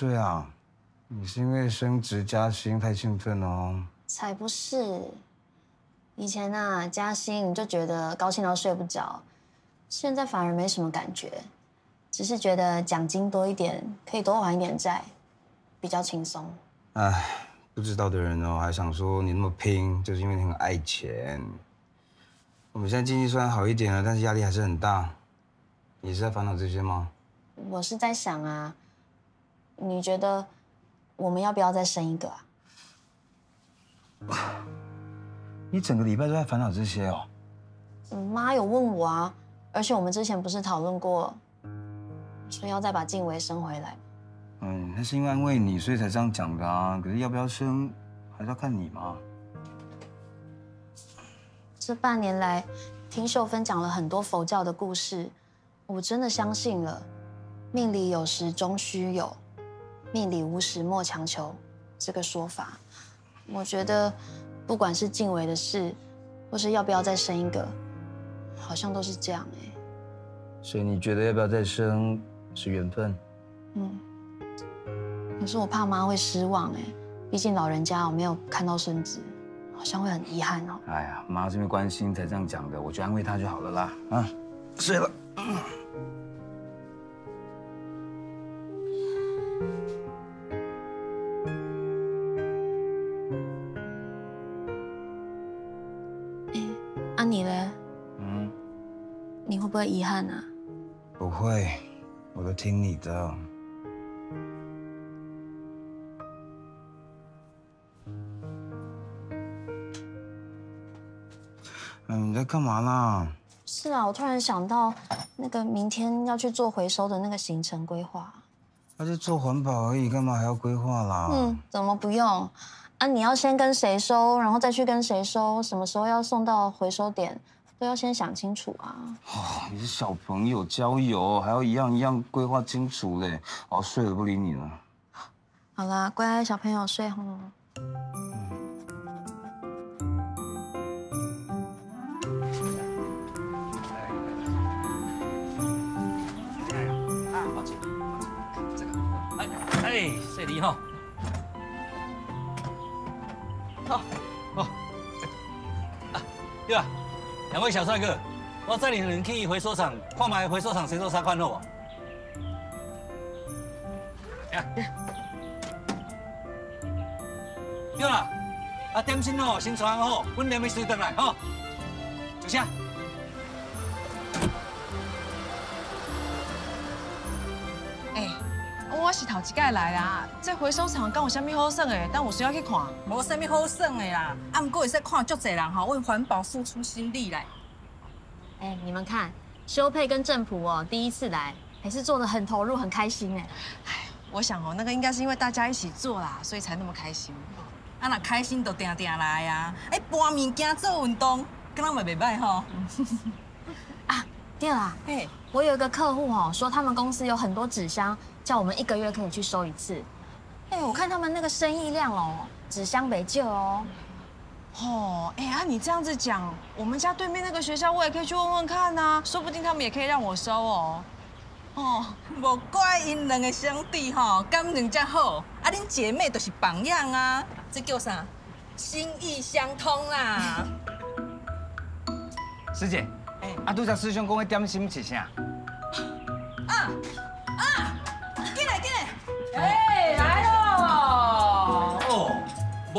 睡啊？你是因为升职加薪太兴奋哦？才不是！以前啊，加薪你就觉得高兴到睡不着，现在反而没什么感觉，只是觉得奖金多一点，可以多还一点债，比较轻松。哎，不知道的人哦，还想说你那么拼，就是因为你很爱钱。我们现在经济虽然好一点了，但是压力还是很大。你是在烦恼这些吗？我是在想啊，你觉得我们要不要再生一个啊？你整个礼拜都在烦恼这些哦？妈有问我啊，而且我们之前不是讨论过，说要再把静薇生回来嗯，那是因为安慰你，所以才这样讲的啊。可是要不要生，还是要看你嘛。这半年来，听秀芬讲了很多佛教的故事，我真的相信了。命里有时终须有，命里无时莫强求这个说法。我觉得，不管是静伟的事，或是要不要再生一个，好像都是这样哎。所以你觉得要不要再生是缘分？嗯。可是我怕妈会失望哎，毕竟老人家我没有看到孙子，好像会很遗憾哦。哎呀，妈是因为关心才这样讲的，我就安慰她就好了啦。啊，睡了。不会遗憾啊？不会，我都听你的。嗯，你在干嘛啦？是啊，我突然想到，那个明天要去做回收的那个行程规划。那就做环保而已，干嘛还要规划啦？嗯，怎么不用？啊，你要先跟谁收，然后再去跟谁收，什么时候要送到回收点？都要先想清楚啊！哦，你是小朋友交友，还要一样一样规划清楚嘞。哦，睡了不理你了。好啦，乖小朋友睡吼。哎哎，谢礼哈。位小帅哥，我带领人去回收厂，看卖回收厂谁做沙款好呀，对啦，啊点心哦，先传好，阮连袂随转来吼，就这。我是头一届来啦，这回收厂敢有啥物好耍的？但有需要去看，无啥物好耍的啦。啊，不过会使看足侪人吼为环保付出心力来。哎，你们看，修配跟正普哦，第一次来，还是做的很投入，很开心哎。哎，我想哦，那个应该是因为大家一起做啦，所以才那么开心。啊，那开心就定定来呀。哎，搬物件做运动，跟他们袂歹吼。啊，对啦，哎，我有一个客户哦，说他们公司有很多纸箱。叫我们一个月可以去收一次，哎，我看他们那个生意量哦，纸箱没救哦。哦，哎呀，你这样子讲，我们家对面那个学校我也可以去问问看呐，说不定他们也可以让我收哦。哦，无怪因两个兄弟吼，感情这好，啊，恁姐妹都是榜样啊，这叫啥？心意相通啦。师姐，哎，啊，拄则师兄讲的点心是啥？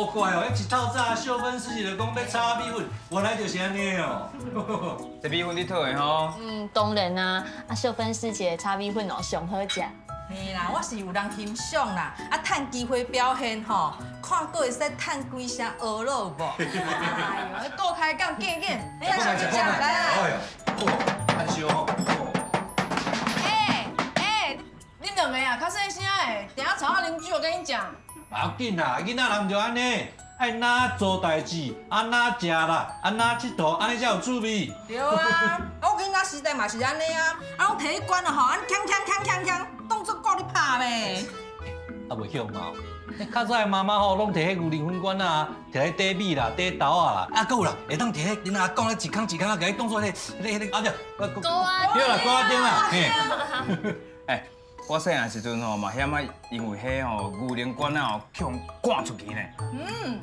莫怪哦，一透早秀芬师姐就讲要炒米粉，原来就是安尼哦。这米粉你讨的吼？嗯，当然啊，啊秀芬师姐炒米粉哦上好食。嘿啦，我是有人欣赏啦，啊，趁机会表现吼，看过会使趁几声鹅肉不？哎呦，躲开讲，见见，来来来，来啊！哎呦，害羞哦。两个啊，较细声诶，等下吵到邻居，我跟你讲。不要紧啦，囡仔人就安尼，爱哪做代志，安哪食啦，安哪佚佗，安尼才有趣味。对 啊，我囡仔时代嘛是安尼啊，啊，我摕去关啊吼，安锵锵锵锵锵，动作够你拍呗。啊，袂晓嘛？较早的妈妈吼，拢摕迄牛奶粉管啊，摕来底米啦、底豆啊啦，啊，够啦，会当摕迄囡仔讲咧一空一空啊，甲伊当作迄个、迄个、迄个，啊，对，高啊，对啦，高啊，对啦，嘿，哎。我细汉时阵吼嘛险啊，因为迄吼牛奶罐啊吼去互赶出去呢。嗯。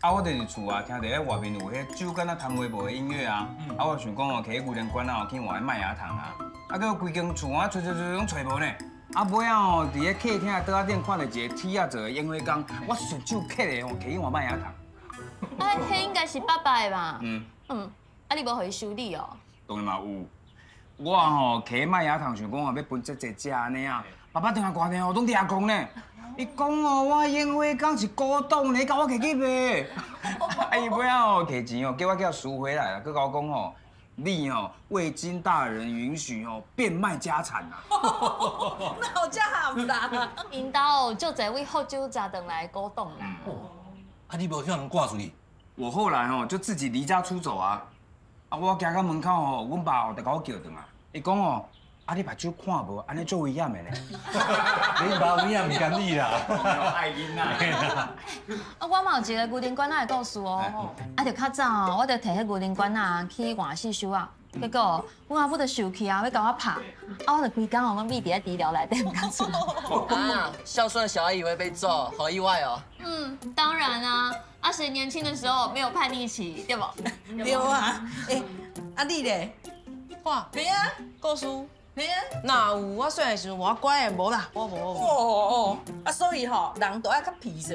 啊，我就是厝啊，听到咧外面有迄酒干啊弹微博的音乐啊，啊，我想讲哦，去牛铃管啊去换麦芽糖啊，啊，结果规间厝啊，揣揣揣拢揣无呢。啊，尾啊吼，伫咧客厅的桌仔顶看到一个铁啊做的烟灰缸，我顺手捡的吼，去换麦芽糖。啊，迄应该是爸爸的吧？嗯，嗯，啊，你无互伊修理哦？当然嘛有。我吼摕麦芽糖，想讲哦要分这这食安尼啊，爸爸电话挂电话拢听讲呢。伊讲哦，我烟灰缸是古董呢，甲我摕去卖。啊，伊尾啊吼摕钱哦，叫我叫赎回来啦，佮我讲吼，你吼未经大人允许吼变卖家产啊。那好这喊啦。因兜有足侪位福州食顿来的古董啦。啊，你无向人挂出去？我后来吼就自己离家出走啊，啊，我行到门口吼，阮爸吼就甲我叫转来，伊讲哦，啊你目睭看无，安尼做危险的咧。你爸有影唔甘你啦。爱囡仔。啊，我嘛有一个牛奶罐仔的故事哦。啊，就较早哦，我就摕迄牛奶罐仔去外市收啊，结果阮阿母就生气啊，要甲我拍，啊，我就规工哦，我秘伫咧治疗内底，唔敢出。啊，孝顺的小孩以为被揍，好意外哦。嗯，当然啊，阿，谁年轻的时候没有叛逆期，对不？对啊，诶，啊你咧？哇，没啊，故事嘿啊。哪有？我细汉时阵我乖的，无啦，我无。哦哦，啊所以吼，人都爱较皮一个。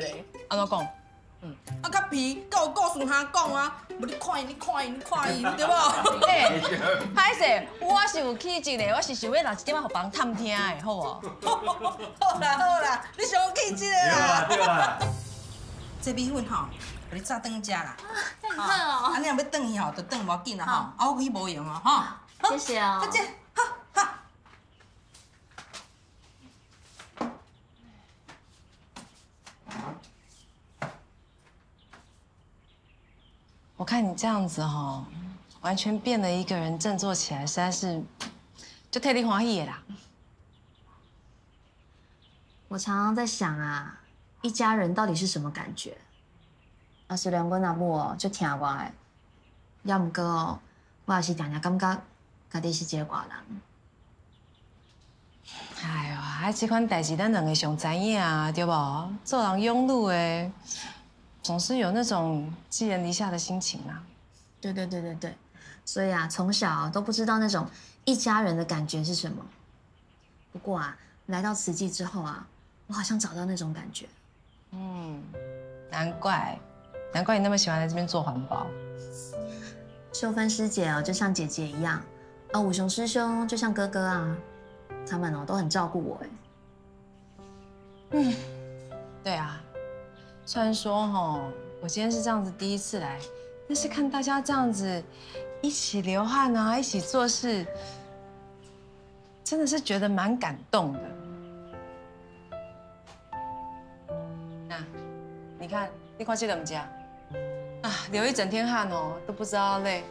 安怎讲？啊较皮，甲有故事通讲啊。无你看伊，你看伊，你看伊，对无？哎，歹势，我是有气质的，我是想要拿一点仔互别人探听的，好无？好啦好啦，你上有气质的啦。对啦。这米粉吼，互你炸转食啦。太好哦，啊，你若要转去吼，就转无要紧啦吼。啊，我去无用哦，吼。谢谢哦。再见，我看你这样子哈，完全变了一个人，振作起来，实在是就替你欢喜啦。我常常在想啊，一家人到底是什么感觉？啊，虽然阮阿母哦就听我的，要毋过哦，我也是常常感觉家己是一个外人。哎呦，啊，这款代志咱两个上知影啊，对不？做人拥路的，总是有那种寄人篱下的心情啊。对对对对对，所以啊，从小都不知道那种一家人的感觉是什么。不过啊，来到慈济之后啊，我好像找到那种感觉。嗯，难怪，难怪你那么喜欢来这边做环保。秀芬师姐哦，就像姐姐一样，啊，武雄师兄就像哥哥啊，他们哦都很照顾我哎。嗯对啊，虽然说哈，我今天是这样子第一次来，但是看大家这样子一起流汗啊，一起做事，真的是觉得蛮感动的。那你看，你看这怎么讲啊？流一整天汗哦，都不知道累。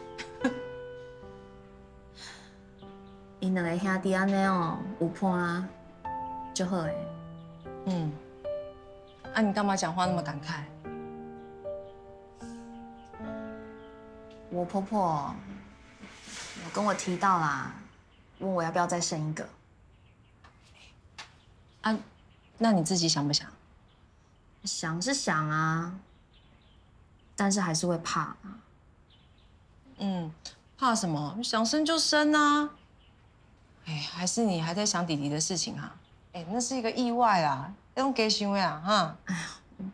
因两个兄弟安尼哦，有伴啊就好诶。嗯，啊，你干嘛讲话那么感慨？我婆婆有跟我提到啦，问我要不要再生一个。啊，那你自己想不想？想是想啊，但是还是会怕啊。嗯，怕什么？想生就生啊。哎，还是你还在想弟弟的事情啊？哎，那是一个意外啦，那种给行为啊，哈。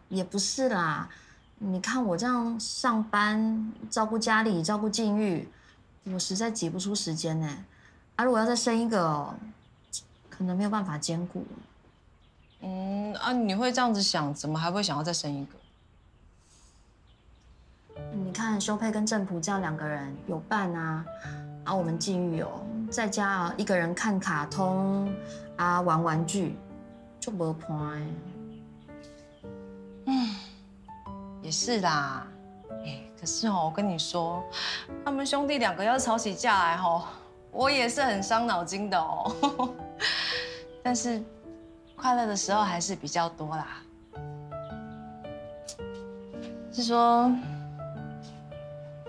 也不是啦，你看我这样上班、照顾家里、照顾静玉，我实在挤不出时间呢。啊，如果要再生一个哦，可能没有办法兼顾。嗯，啊，你会这样子想，怎么还会想要再生一个？你看修佩跟正普这样两个人有伴啊，啊，我们静玉哦，在家啊一个人看卡通啊玩玩具，就无伴哎。也是啦，哎，可是哦，我跟你说，他们兄弟两个要吵起架来吼，我也是很伤脑筋的哦。但是快乐的时候还是比较多啦。是说，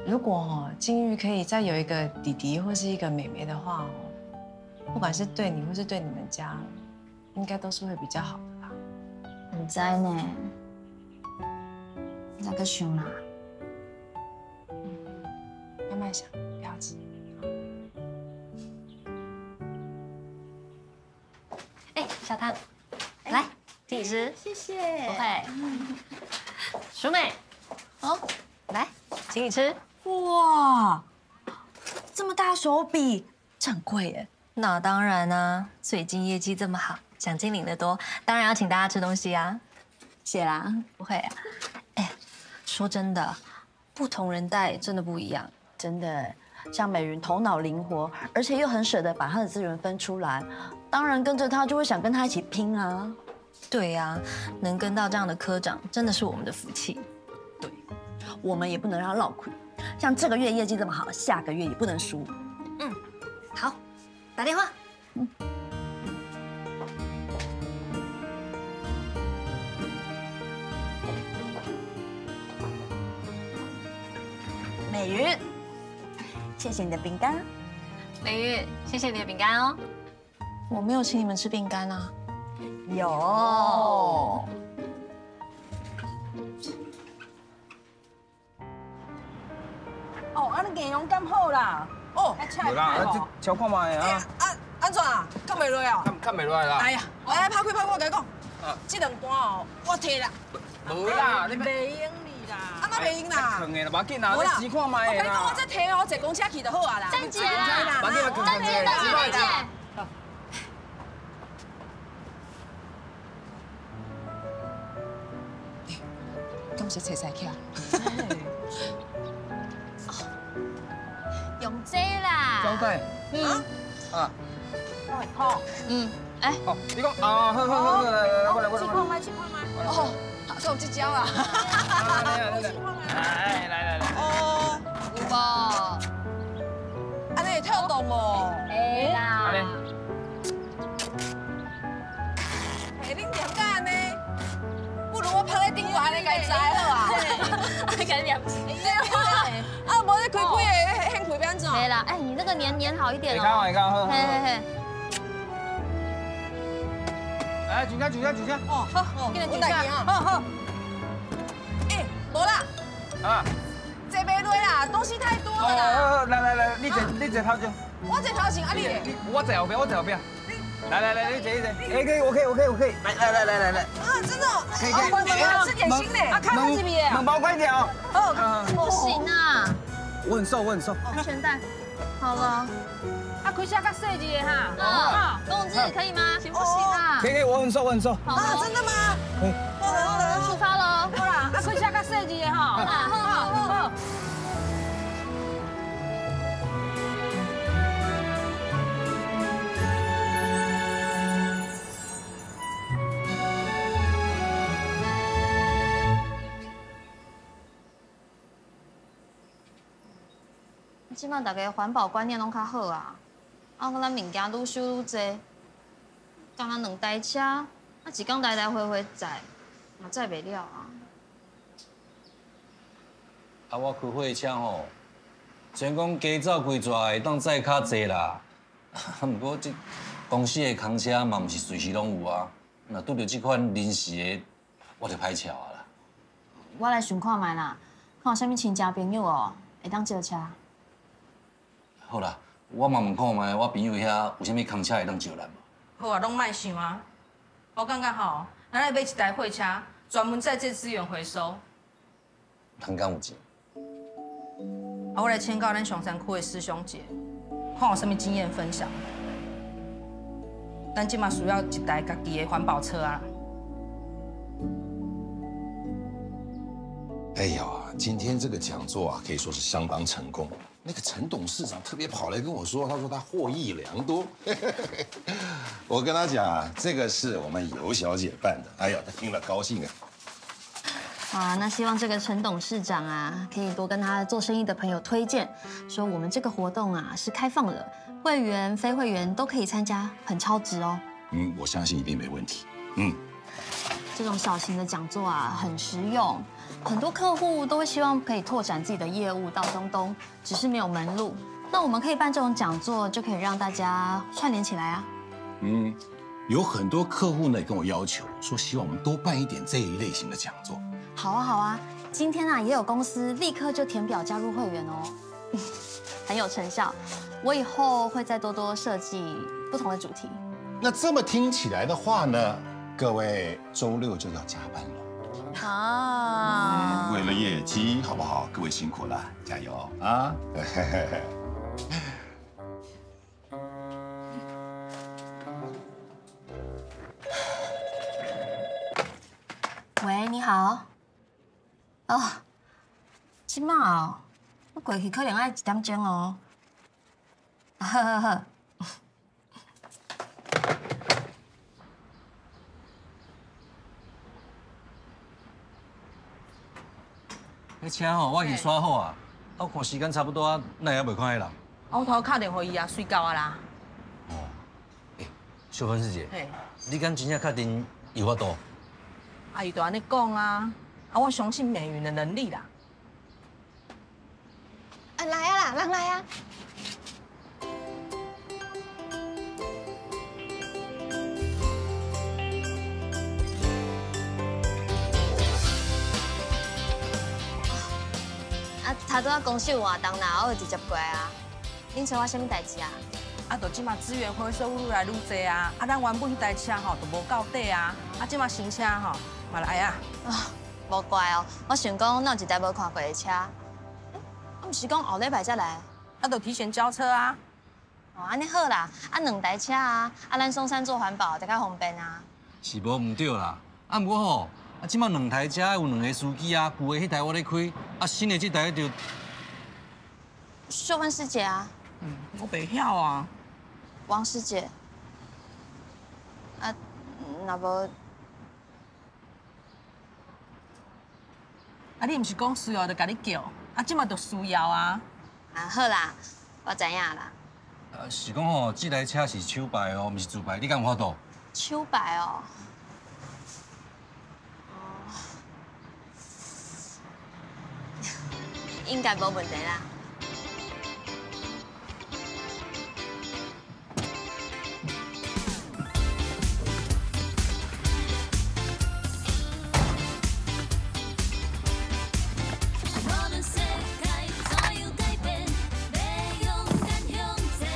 如果，金玉可以再有一个弟弟或是一个妹妹的话哦，不管是对你或是对你们家，应该都是会比较好的吧。唔知呢，那个想啦。慢慢想，不要急。哎，小汤，来，请你吃。谢谢不会。淑美，哦，来，请你吃。哇，这么大手笔，这很贵耶。那当然啦、最近业绩这么好，奖金领得多，当然要请大家吃东西啊。谢啦。不会啊，哎，说真的，不同人带真的不一样。真的，像美云头脑灵活，而且又很舍得把她的资源分出来，当然跟着她就会想跟她一起拼啊。对呀、能跟到这样的科长，真的是我们的福气。对我们也不能让她落亏，像这个月业绩这么好，下个月也不能输。嗯好，打电话。美云，谢谢你的饼干。美云，谢谢你的饼干哦。我没有请你们吃饼干啊。有。哦，安尼硬勇敢好啦。哦，无啦，啊，这超看卖啊，啊，安怎啊？看袂落啊？看看袂落来啦。哎呀，哎，拍开拍开，我甲你讲，这两单哦，我摕啦。无啦，你袂用你啦。袂用啦。坑的啦，无紧啦，你钱看卖的我跟你讲，我坐公车去就好啊啦。站起来啦把你们坑坑的，钱卖的。感谢切菜客。用这啦。交代。嗯。啊。好，嗯，哎，哦，你讲啊，好好好好，来来来，过来过来过来。买，去看买。哦，好，跟我这招啊。来来来来。哦，有无？安尼会跳动哦。哎啦。哎，恁两个安尼，不如我趴在顶管安尼甲伊栽好啊。给两 啊，无你开开的，现开变怎？可以啦，哎，你那个粘粘好一点哦。你看我，你看，好好嘿嘿。嘿，来，举下举下举下。哦，好，好，给你我带你啊。好好。哎，无啦，啊。坐袂落啦，东西太多了啦。哦，来来来，你坐你坐头前。我坐头前，啊你咧？我坐后边，我坐后边。来来来，你坐你坐。哎，可以，我可以，我可以，我可以。来来来来来来。啊，真的哦。可以可以我我吃点心呢。啊，看看这边门包快点哦。哦，不行啊，我很瘦，我很瘦。安全带，好了。啊，开车较细致的哈。啊，公子可以吗？行不行啊可？以可以，我很瘦，我很瘦。好啊，真的吗？可以。好了好了，出发喽。好啦，啊，开车较细致的哈。啊好好好。即摆大家环保观念拢较好啊，啊，我咱物件愈收愈济，刚刚两台车，啊，一工来来回回载，嘛载袂了啊。啊，我开货车吼，虽然讲加走规抓会当载较济啦，不过这公司的空车嘛，毋是随时拢有啊。若拄着即款临时的，我就歹巧啊啦。我来想看觅啦，看有啥物亲戚朋友哦，会当借车。好啦，我嘛问看觅，我朋友遐有啥物空车会当招咱无？好啊，拢莫想啊。我感觉吼，咱来买一台货车，专门载这资源回收。通敢有钱？啊，我来请教咱上山区的师兄姐，看有啥物经验分享。咱即马需要一台家己的环保车啊。哎呀，今天这个讲座啊，可以说是相当成功。那个陈董事长特别跑来跟我说，他说他获益良多。我跟他讲啊，这个是我们尤小姐办的。哎呀，他听了高兴啊。啊，那希望这个陈董事长啊，可以多跟他做生意的朋友推荐，说我们这个活动啊是开放的，会员、非会员都可以参加，很超值哦。嗯，我相信一定没问题。嗯，这种小型的讲座啊，很实用，很多客户都会希望可以拓展自己的业务到中东，只是没有门路。那我们可以办这种讲座，就可以让大家串联起来啊。嗯，有很多客户呢跟我要求说，希望我们多办一点这一类型的讲座。好啊，好啊，今天啊也有公司立刻就填表加入会员哦，很有成效。我以后会再多多设计不同的主题。那这么听起来的话呢，各位周六就要加班了。啊，为了业绩，好不好？各位辛苦了，加油啊！喂，你好。哦，今嘛哦，我过去可能要一点钟哦。好好好。迄车吼，我已经刷好啊，啊，我看时间差不多啊，那也未看迄人。我头敲电话伊啊，睡觉啊啦。哦，诶，秀芬师姐，嘿，你敢真正确定有法度？阿姨都安尼讲啊，啊，我相信美云的能力啦。啊，来啊啦，人来啊。啊，他都要公司有活动啦，我会直接过来啊。恁找我什么代志啊？啊，就即马资源回收愈来愈多啊，啊，咱原本迄台车吼都无够底啊，啊，即马新车吼嘛来啊。啊，无怪哦，我想讲，哪有一台无看过的车？啊，毋是讲后礼拜才来？啊，就提前交车啊。哦，安尼好啦，啊，两台车啊，啊，咱松山做环保就较方便啊。是无毋对啦，啊，毋过吼，啊，即马两台车有两个司机啊，旧的迄台我咧开，啊，新的这台就秀芬师姐啊，嗯，我袂晓啊。王师姐，啊，那无，啊，你毋是讲需要就甲你叫，啊，即马就需要啊。啊，好啦，我知影啦。啊是讲吼，这台车是手牌哦，毋是自牌，你敢有法度？手牌哦。应该无问题啦。我们世界早有改变，要勇敢向前。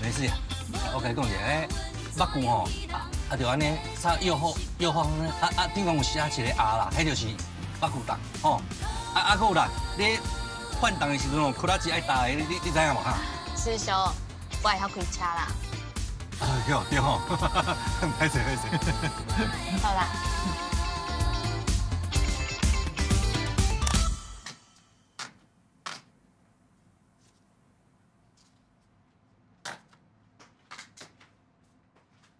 没事，我甲你讲一下，诶，目睭吼，啊，就安尼擦右后右方，啊啊，顶讲有写一个啊啦，迄就是目睭档，吼，啊啊，还有啦，你换档的时阵哦，裤仔子爱打的，你你你知影无哈？师兄，我会晓开车啦。啊，对哦对哦，歹势歹势。好啦。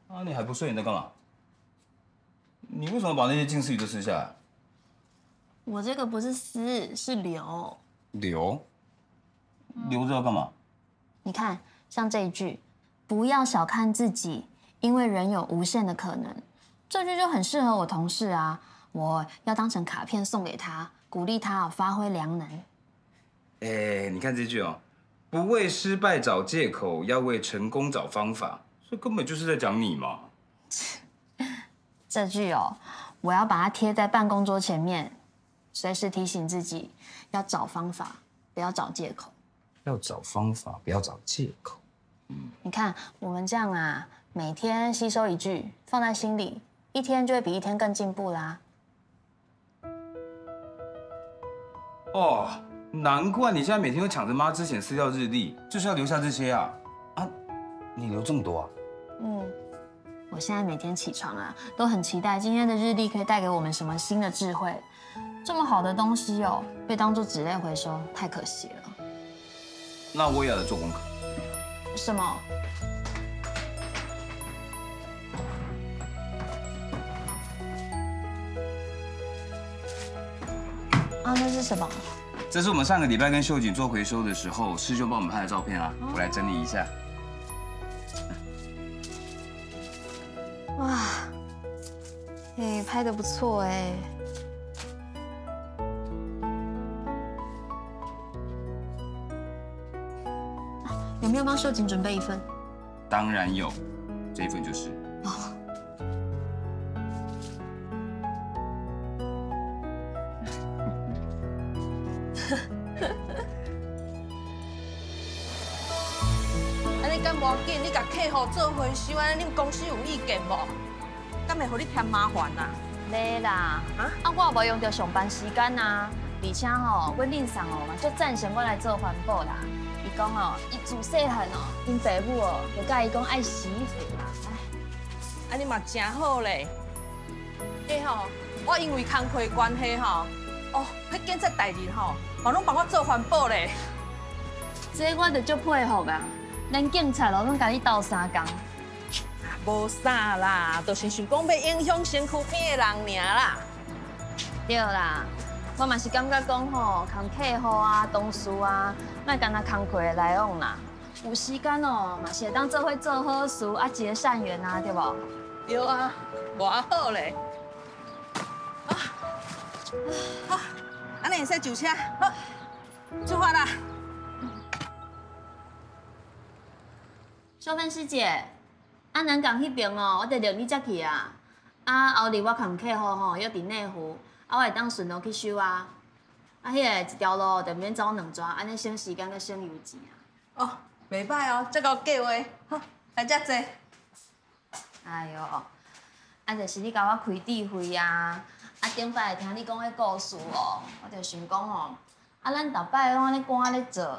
啊，你还不睡？你在干嘛？你为什么把那些近似语都撕下来？我这个不是撕，是留。留，留着要干嘛？你看，像这一句，不要小看自己，因为人有无限的可能。这句就很适合我同事啊，我要当成卡片送给他，鼓励他发挥良能。哎，你看这句哦，不为失败找借口，要为成功找方法。这根本就是在讲你嘛。这句哦，我要把它贴在办公桌前面，随时提醒自己要找方法，不要找借口。要找方法，不要找借口。你看我们这样啊，每天吸收一句，放在心里，一天就会比一天更进步啦。哦，难怪你现在每天都抢着妈之前撕掉日历，就是要留下这些啊啊！你留这么多啊？嗯，我现在每天起床啊，都很期待今天的日历可以带给我们什么新的智慧。这么好的东西哦，被当做纸类回收，太可惜了。那我也要做功课。什么？啊，那是什么？这是我们上个礼拜跟秀锦做回收的时候，师兄帮我们拍的照片啊，我来整理一下。哇，哎，拍的不错哎。有没有帮秀锦准备一份？当然有，这一份就是。安尼敢无要紧，你甲客户做回收，安尼恁公司有意见无？敢会互你添麻烦啊？没啦，啊，啊，我无用到上班时间呐，而且吼，阮恁上哦嘛，就赞成我来做环保啦。伊讲哦，伊自细汉哦，因爸母哦，就甲伊讲爱洗衣服啦。哎，安尼嘛真好咧。哎吼，我因为工课的关系吼，哦，迄建设代人吼，嘛拢帮我做环保咧。这我就足佩服啊，咱警察咯拢甲你斗相共。无啥啦，就是想讲要影响身躯边的人尔啦。对啦，我嘛是感觉讲吼，同客户啊、同事啊，莫干那工课的来往啦。有时间哦，嘛是会当做伙做好事啊，结善缘啊，对无？对啊，偌好咧。啊，好，安尼会使就车，好，出发啦。秀芬师姐，啊南港迄边哦，我得着你才去啊。啊，后日我同客户吼要伫内湖，啊，我会当顺路去收啊。啊，迄个一条路就免走两转，安尼省时间佮省油钱啊。哦，袂歹哦，这个计划，好，来遮坐。哎哟，啊，就是你甲我开智慧啊！啊，顶摆会听你讲迄故事哦，我就想讲吼，啊，咱逐摆拢安尼赶咧做，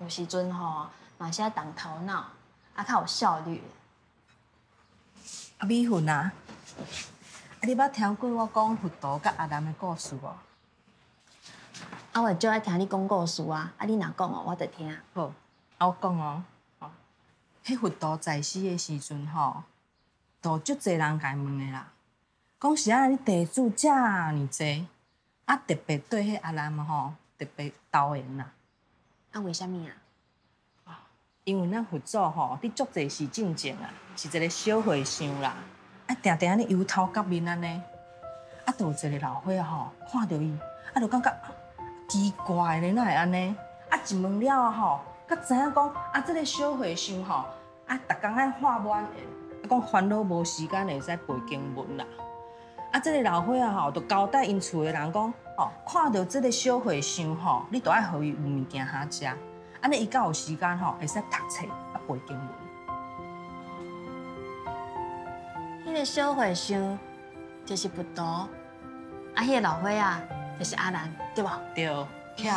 有时阵吼嘛是爱动头脑，啊，较有效率。啊，米粉啊，啊，你捌听过我讲佛陀甲阿南的故事无？啊，我就爱听你讲故事啊！啊，你若讲哦，我就听。好，啊，我讲哦，吼，迄佛陀在世的时阵吼，都足侪人甲伊问的啦，讲是啊，你地主遮尔济，啊，特别对迄阿南吼特别投缘啦。啊，为虾米啊？因为咱佛祖吼，伫足侪是进前啊，是一个小和尚啦，啊，定定安尼油头革面安尼，啊，就有一个老伙仔吼，看到伊，啊，就感觉奇怪咧，哪会安尼？啊，一问了啊吼，才知影讲啊，即、个小和尚吼，啊，逐工爱画满，啊，讲烦恼无时间会使背经文啦。啊，即、个老伙仔吼，就交代因厝的人讲，吼，看到即个小和尚吼，你都爱互伊有物件通食。安尼伊较有时间吼，会使读册啊背经文。迄个小和尚就是佛陀，啊，迄个老伙仔就是阿兰，对无？对，巧。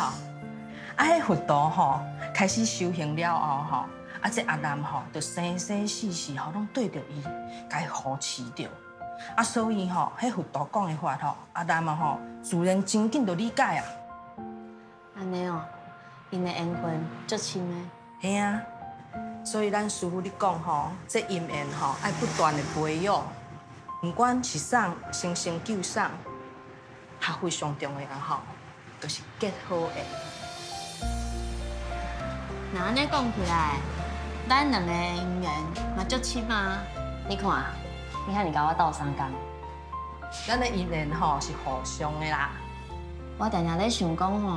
啊，迄佛陀吼开始修行了后吼，啊，这阿南吼就生生世世吼拢对着伊，甲伊扶持着。啊，所以吼，迄佛陀讲的话吼，阿南嘛吼自然真紧就理解啊。安尼哦，因的缘分足深的。嘿啊，所以咱师傅你讲吼，这姻缘吼爱不断的培养，不管是送生生救送，还非常重要吼，就是结好的。那安尼讲起来，咱两个姻缘嘛足深啊。你看，你看你甲我斗相共，咱的姻缘吼是互相的啦。我常常咧想讲吼，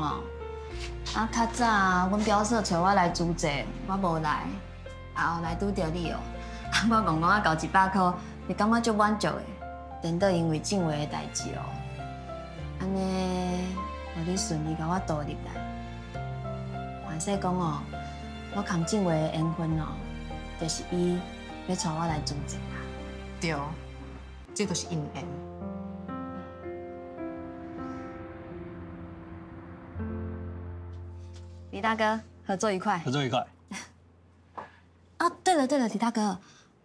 啊，较早阮表嫂找我来主持，我无来，啊后来拄着你哦，啊我讲讲啊交一百块，你感觉足满足的，等到因为正话的代志哦，安尼，互你顺利甲我倒入来。还说讲哦，我扛正话的缘分哦，就是伊要带我来租者啦。对，这就是因缘。李大哥，合作愉快。合作愉快。啊，对了对了，李大哥，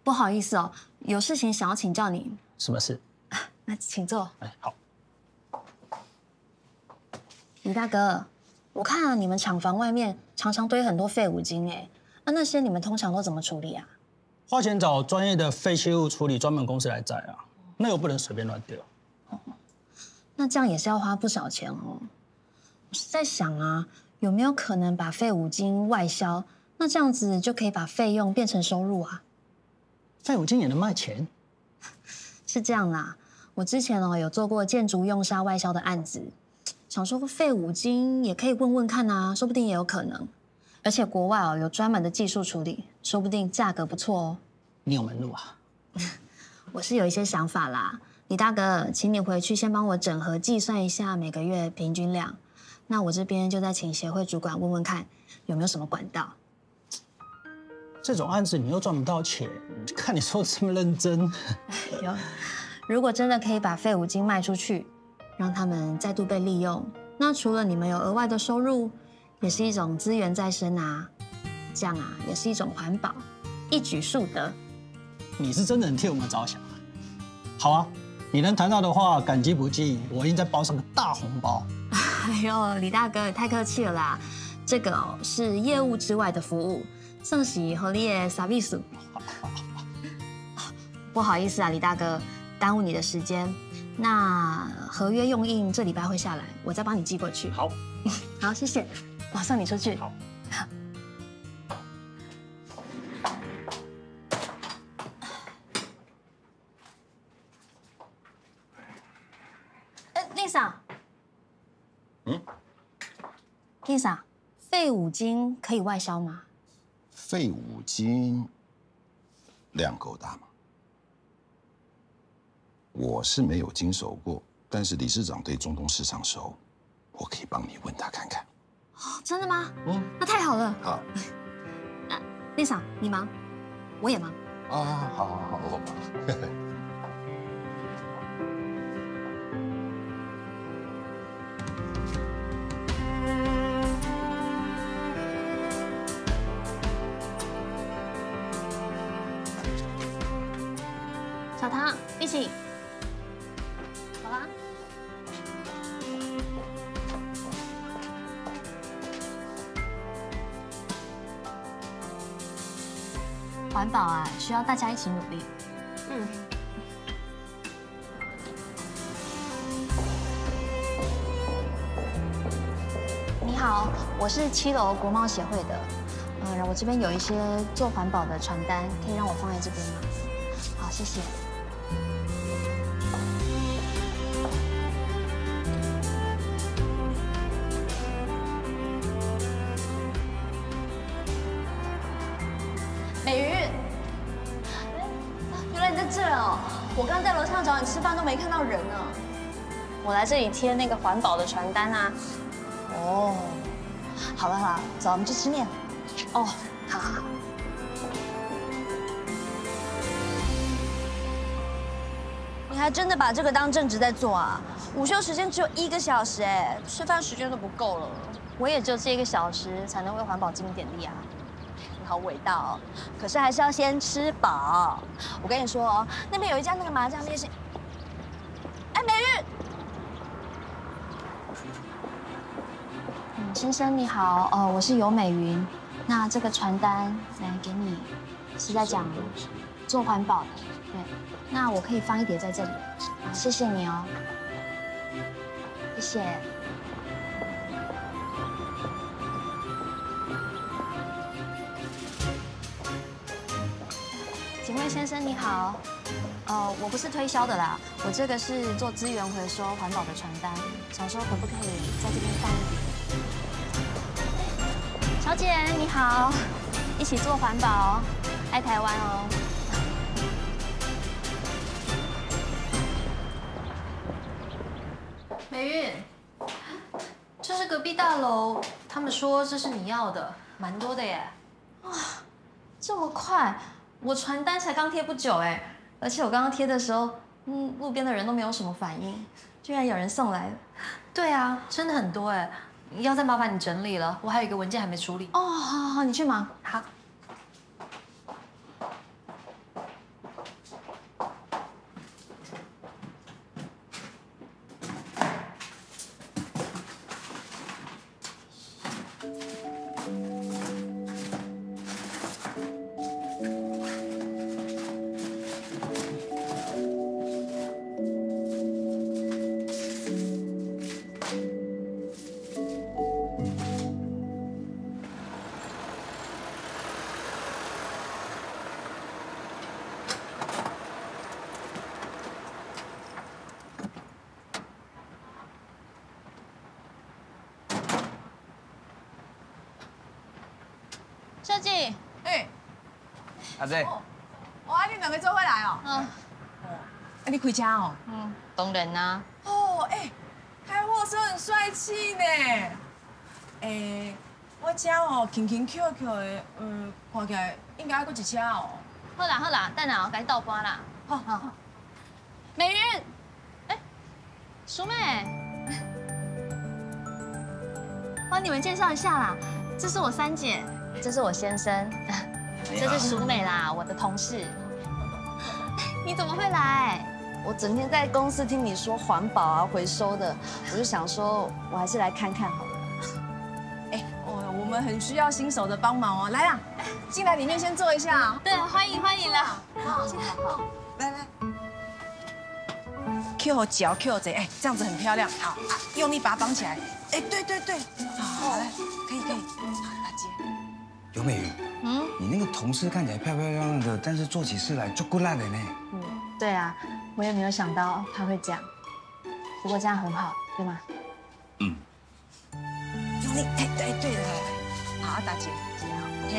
不好意思哦，有事情想要请教你。什么事？那请坐。哎，好。李大哥，我看啊，你们厂房外面常常堆很多废五金，哎，那那些你们通常都怎么处理啊？花钱找专业的废弃物处理专门公司来载啊，那又不能随便乱丢。那这样也是要花不少钱哦。我是在想啊，有没有可能把废五金外销？那这样子就可以把费用变成收入啊？废五金也能卖钱？是这样啦，我之前哦有做过建筑用砂外销的案子，想说废五金也可以问问看啊，说不定也有可能。而且国外哦有专门的技术处理，说不定价格不错哦。你有门路啊？我是有一些想法啦。李大哥，请你回去先帮我整合计算一下每个月平均量。那我这边就再请协会主管问问看有没有什么管道。这种案子你又赚不到钱，看你说的这么认真，有，如果真的可以把废五金卖出去，让他们再度被利用，那除了你们有额外的收入，也是一种资源再生啊。这样啊，也是一种环保，一举数得。你是真的很替我们着想。好啊，你能谈到的话，感激不尽，我一定再包上个大红包。哎呦，李大哥也太客气了啦，这个哦是业务之外的服务，盛喜和你的 service。不好意思啊，李大哥，耽误你的时间。那合约用印这礼拜会下来，我再帮你寄过去。好，好，谢谢，我送你出去。好。哎，Lisa。嗯，Lisa，废五金可以外销吗？废五金量够大吗？我是没有经手过，但是理事长对中东市场熟，我可以帮你问他看看。哦，真的吗？嗯，那太好了。好那 Lisa，你忙，我也忙。啊，好好好，我忙。一起。好啦。环保啊，需要大家一起努力。嗯。你好，我是七楼国贸协会的。嗯，我这边有一些做环保的传单，可以让我放在这边吗？好，谢谢。看到人呢。我来这里贴那个环保的传单啊。哦，好了好了，走，我们去吃面。哦，好好好。你还真的把这个当正职在做啊？午休时间只有一个小时，哎，吃饭时间都不够了。我也就这一个小时才能为环保尽一点力啊。你好伟大哦！可是还是要先吃饱。我跟你说哦，那边有一家那个麻酱面是……美玉，嗯，先生你好，呃，我是尤美云。那这个传单来给你，是在讲做环保的，对。那我可以放一叠在这里，谢谢你哦，谢谢。请问先生你好，呃，我不是推销的啦，我这个是做资源回收环保的传单，想说可不可以在这边放一点？小姐你好，一起做环保，爱台湾哦。美韵，这是隔壁大楼，他们说这是你要的，蛮多的耶。哇，这么快！我传单才刚贴不久哎，而且我刚刚贴的时候，嗯，路边的人都没有什么反应，居然有人送来了。对啊，真的很多哎，要再麻烦你整理了，我还有一个文件还没处理。哦，好好好，你去忙。好。阿姐，哇，你两个做回来哦。嗯，啊，你开车哦？嗯，当然啦。哦，哎、开货车很帅气呢。哎、我车哦，轻轻巧巧的，嗯，看起来应该还有一车哦。好啦好啦，等下我该倒班啦。好好。美人，哎，淑妹，帮你们介绍一下啦，这是我三姐，这是我先生，这是淑美啦，我的同事。你怎么会来？我整天在公司听你说环保啊、回收的，我就想说，我还是来看看好了。哎、哦，我们很需要新手的帮忙哦。来啦，进来里面先坐一下啊。对，欢迎欢迎啦。好，好，好，来来。Q 和脚 Q 贼，哎，这样子很漂亮。好，啊，用力把它绑起来。哎，对对对，好，来，可以可以。好，大姐。尤美云，嗯你那个同事看起来漂漂亮亮的，但是做起事来就过烂的呢。嗯，对啊，我也没有想到他会这样，不过这样很好，对吗？用力，哎，对对了，好，大姐，姐好，嘿。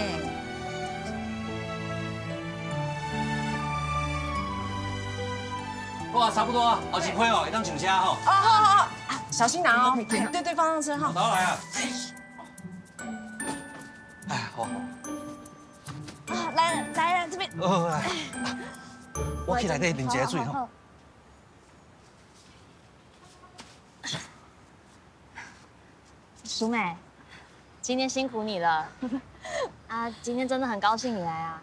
哇，差不多啊，好几批哦，一当上车吼。哦，好好好，啊小心拿哦。哎对对，放上车哈。拿来啊。来来来，这边。哦，来。我去内底淋一下水吼。好好好淑美，今天辛苦你了。啊，今天真的很高兴你来啊。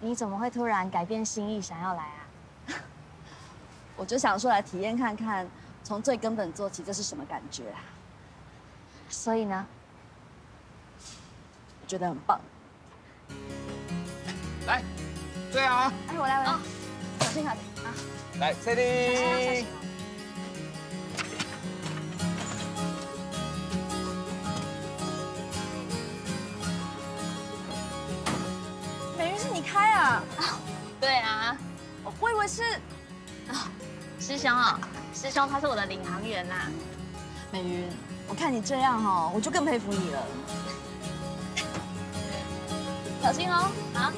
你怎么会突然改变心意，想要来啊？我就想说来体验看看，从最根本做起，这是什么感觉啊？所以呢？我觉得很棒。来，对啊，哎，我来，我来，小心小心啊！来小心小心。美云是你开啊？对啊，我以为是师兄哦，师兄他是我的领航员啦。美云，我看你这样哈，我就更佩服你了。小心哦，好。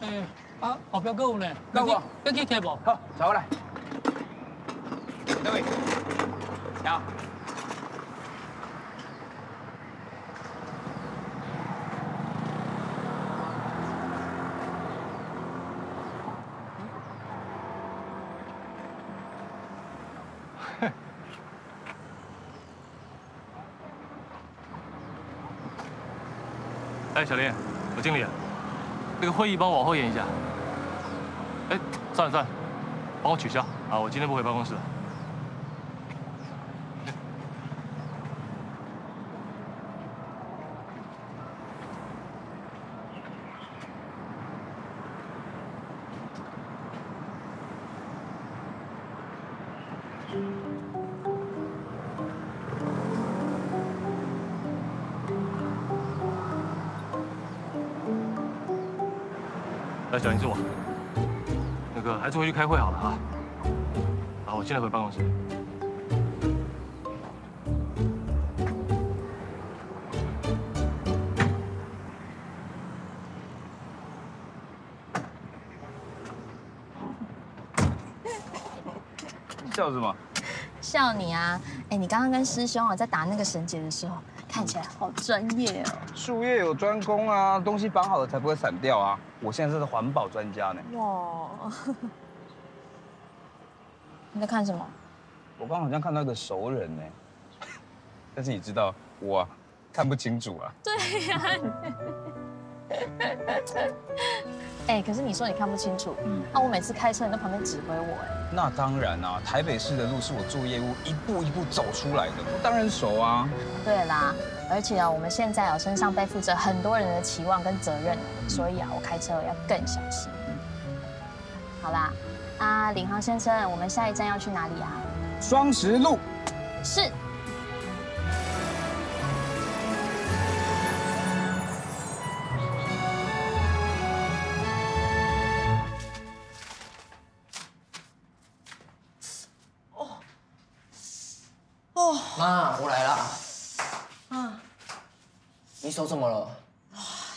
哎，啊，后壁还有呢，到我要去贴无？好，找我来。各位，瞧。小林，我经理，那个会议帮我往后延一下。哎，算了算了，帮我取消啊，我今天不回办公室了。小林是我。那个还是回去开会好了啊。好，我现在回办公室。笑什么？笑你啊！哎，你刚刚跟师兄啊在打那个绳结的时候，看起来好专业哦。术业有专攻啊，东西绑好了才不会散掉啊。我现在是环保专家呢。哇！你在看什么？我刚好像看到一个熟人呢，但是你知道我啊看不清楚啊。对呀、哎，可是你说你看不清楚，嗯那、我每次开车你在旁边指挥我，哎，那当然啊，台北市的路是我做业务一步一步走出来的，我当然熟啊。对啦，而且啊，我们现在啊身上背负着很多人的期望跟责任，所以啊，我开车要更小心。好啦，啊，领航先生，我们下一站要去哪里啊？双十路。是。手怎么了？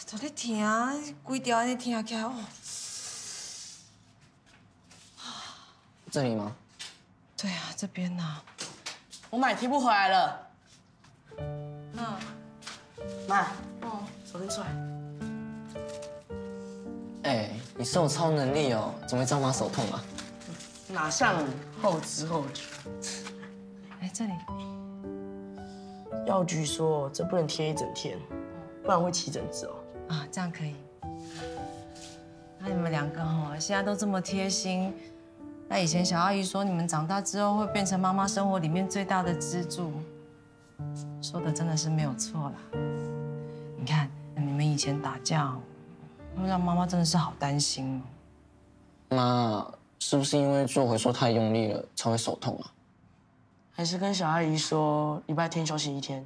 都在疼，规条安尼疼起来哦。这里吗？对啊，这边呐。我买贴不回来了。嗯，妈，哦，手伸出来。哎、你是有超能力哦，怎么会知道妈手痛啊？哪像后知后觉。哎，这里。药局说这不能贴一整天，不然会起疹子哦。啊，这样可以。那你们两个哈、现在都这么贴心，那以前小阿姨说你们长大之后会变成妈妈生活里面最大的支柱，说的真的是没有错啦。你看你们以前打架，让妈妈真的是好担心哦。妈，是不是因为做回收太用力了才会手痛啊？还是跟小阿姨说礼拜天休息一天。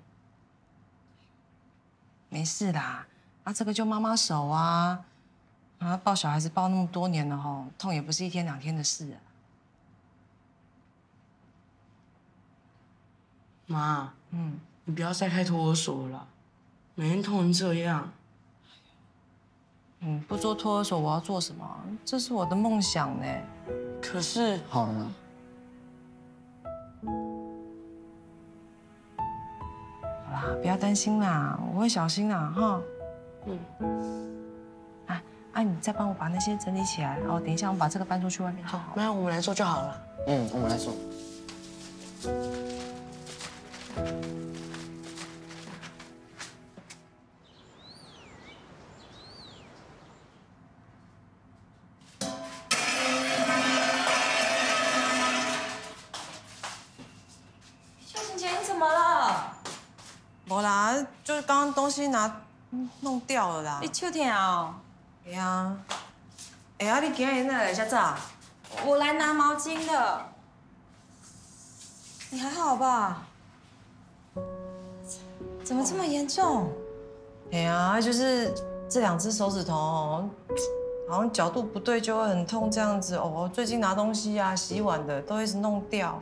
没事啦，啊，这个就妈妈手啊，啊，抱小孩子抱那么多年了吼，痛也不是一天两天的事啊。妈，嗯，你不要再开托儿所了啦，每天痛成这样。嗯，不做托儿所，我要做什么？这是我的梦想呢。可是，好了不要担心啦，我会小心啦，哈。嗯。啊啊，你再帮我把那些整理起来，然后等一下我们把这个搬出去外面就好。没有，我们来做就好了。嗯，我们来做。西拿弄掉了啦。你手疼哦？对啊。哎呀，你今日哪来遮早？我来拿毛巾的。你还好吧？怎么这么严重？哎呀，就是这两只手指头哦，好像角度不对就会很痛这样子哦。最近拿东西啊、洗碗的都一直弄掉。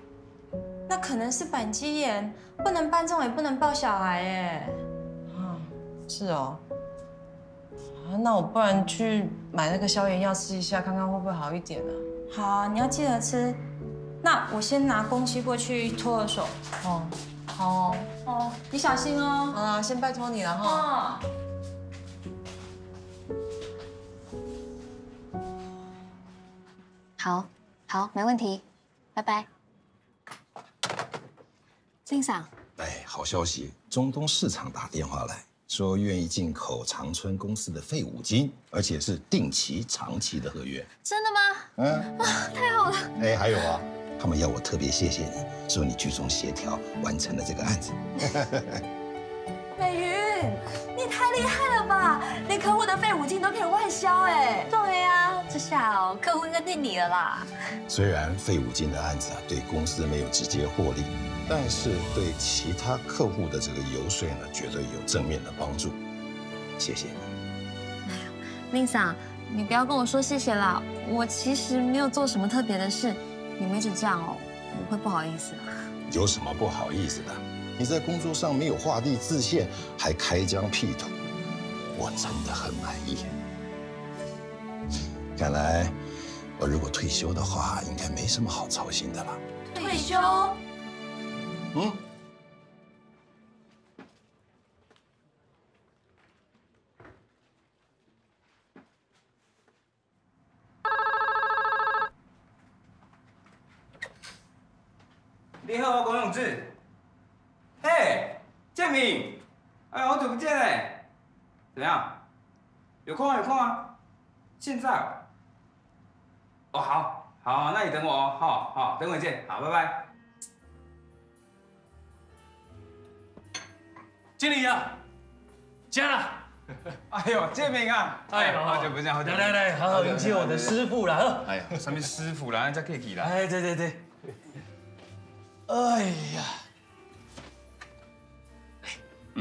那可能是板肌炎，不能搬重也不能抱小孩哎。啊，是哦。啊，那我不然去买那个消炎药吃一下，看看会不会好一点呢、好啊，你要记得吃。那我先拿公西过去托儿所。哦，好哦。哦，你小心哦。好啦，先拜托你了哈。哦。好，好，没问题，拜拜。欣赏，哎，好消息，中东市场打电话来说愿意进口长春公司的废五金，而且是定期、长期的合约。真的吗？嗯，哇，太好了！哎，还有啊，他们要我特别谢谢你，说你居中协调完成了这个案子。美云，你太厉害了吧！连客户的废五金都可以外销哎。对呀、这下哦，客户应该定你了啦。虽然废五金的案子啊对公司没有直接获利，但是对其他客户的这个游说呢，绝对有正面的帮助。谢谢你。令桑，你不要跟我说谢谢啦，我其实没有做什么特别的事，你们一直这样哦，我会不好意思的。有什么不好意思的？你在工作上没有画地自限，还开疆辟土，我真的很满意。看来我如果退休的话，应该没什么好操心的了。退休？嗯，你好，龚永志。嘿，建明，哎，好久不见哎，怎么样？有空啊，有空啊。现在哦。哦，好，好，那你等我哦，好好，等会见，好，拜拜。经理呀，加了。哎呦，建明啊，哎，好久不见，好久不见。来来来，好好迎接我的师傅啦。哎呀，什么师傅啦，人家 K K 啦。哎，对对对。哎呀，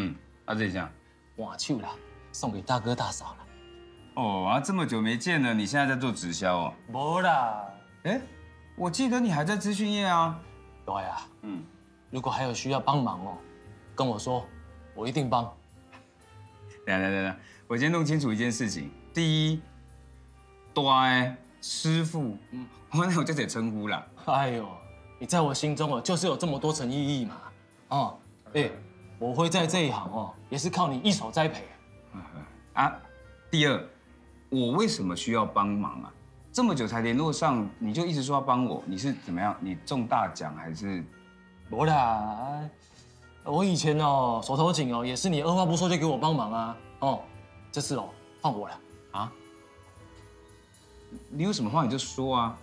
嗯，阿，这样，换手啦，送给大哥大嫂了。哦，啊，这么久没见了，你现在在做直销哦？没啦。哎，我记得你还在资讯业啊。对啊。嗯，如果还有需要帮忙哦，跟我说，我一定帮。等等等等，我先弄清楚一件事情。第一，大的师傅，嗯，我那我就得称呼啦？哎呦，你在我心中哦，就是有这么多层意义嘛。哦，哎，我会在这一行哦，也是靠你一手栽培。啊，第二，我为什么需要帮忙啊？这么久才联络上，你就一直说要帮我，你是怎么样？你中大奖还是？不啦，我以前哦手头紧哦，也是你二话不说就给我帮忙啊。哦，这次哦换我了啊。你有什么话你就说啊。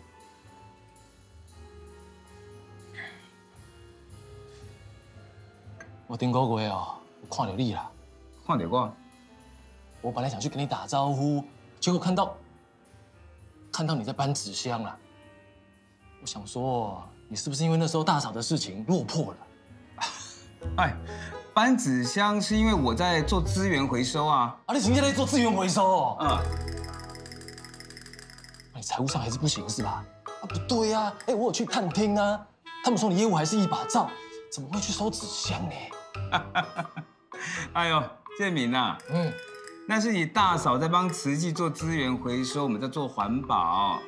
我顶个月哦，我看到你啦，看到我。我本来想去跟你打招呼，结果看到看到你在搬纸箱了。我想说，你是不是因为那时候大嫂的事情落魄了？哎，搬纸箱是因为我在做资源回收啊。啊，你今天在做资源回收哦？嗯。你财务上还是不行是吧？啊，不对呀，哎，我有去探听啊，他们说你业务还是一把照，怎么会去收纸箱呢？哎呦，建明呐，嗯。那是你大嫂在帮慈济做资源回收，我们在做环保，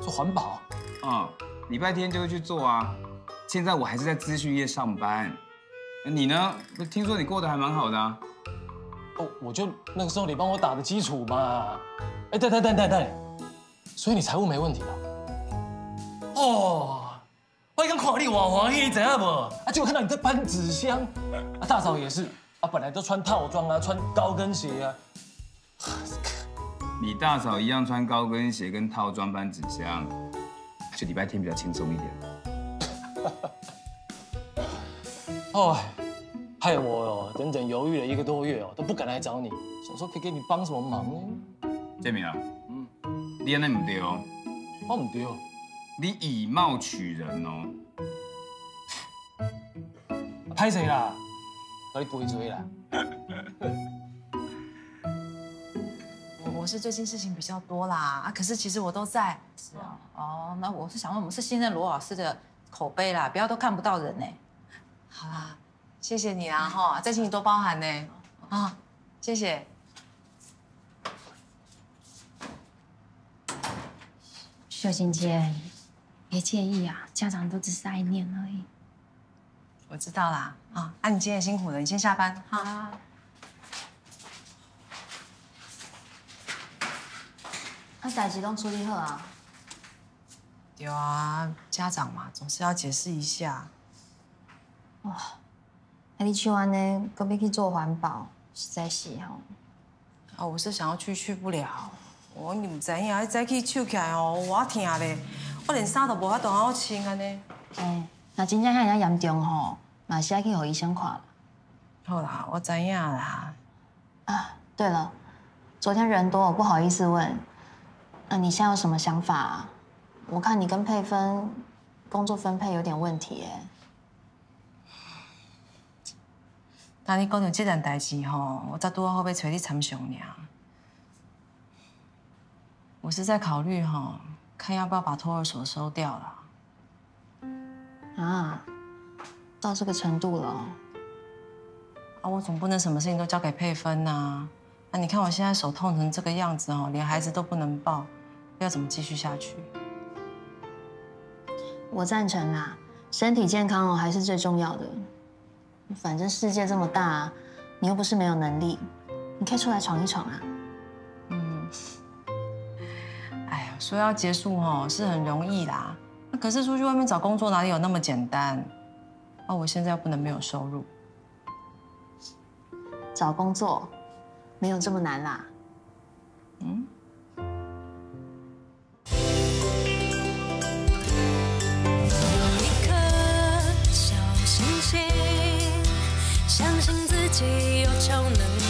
做环保，嗯，礼拜天就会去做啊。现在我还是在资讯业上班，你呢？听说你过得还蛮好的啊。哦，我就那个时候你帮我打的基础嘛。哎，对对对对对，所以你财务没问题了。哦，我刚看你我欢喜，知影不？啊，结果看到你在搬纸箱，啊，大嫂也是，啊，本来都穿套装啊，穿高跟鞋啊。你大嫂一样穿高跟鞋跟套装搬纸箱，就礼拜天比较轻松一点。哦，害我整整犹豫了一个多月哦，都不敢来找你，想说可以给你帮什么忙呢？建明啊，嗯，你那唔对哦，我唔对，你以貌取人哦。拍谁啦？把你背追啦。我是最近事情比较多啦啊，可是其实我都在。是啊，哦，那我是想问，我们是信任罗老师的口碑啦，不要都看不到人呢。好啦，谢谢你啊哈，再请你多包涵呢。啊，谢谢。秀琴姐，别介意啊，家长都只是爱念而已。我知道啦，啊，那你今天辛苦了，你先下班好啊。那代志拢处理好啊？有啊，家长嘛，总是要解释一下。哇，那你去完呢，隔壁去做环保，实在是哦。啊，我是想要去，去不了。我你唔知影，你再去手起来哦，我疼咧，我连衫都无法度好穿安尼。哎，那真正遐尔严重吼，嘛是要去给医生看了。好啦，我知影啦。啊，对了，昨天人多，我不好意思问。那你现在有什么想法？啊我看你跟佩芬工作分配有点问题耶。当你讲到这件代志吼，我才拄好要找你参详呢。我是在考虑哈，看要不要把托儿所收掉了。啊，到这个程度了。啊，我总不能什么事情都交给佩芬呐。啊你看我现在手痛成这个样子哦，连孩子都不能抱。要怎么继续下去？我赞成啦，身体健康哦还是最重要的。反正世界这么大，你又不是没有能力，你可以出来闯一闯啊。说要结束哦是很容易啦，那可是出去外面找工作哪里有那么简单？啊，我现在又不能没有收入，找工作没有这么难啦。嗯。有超能力，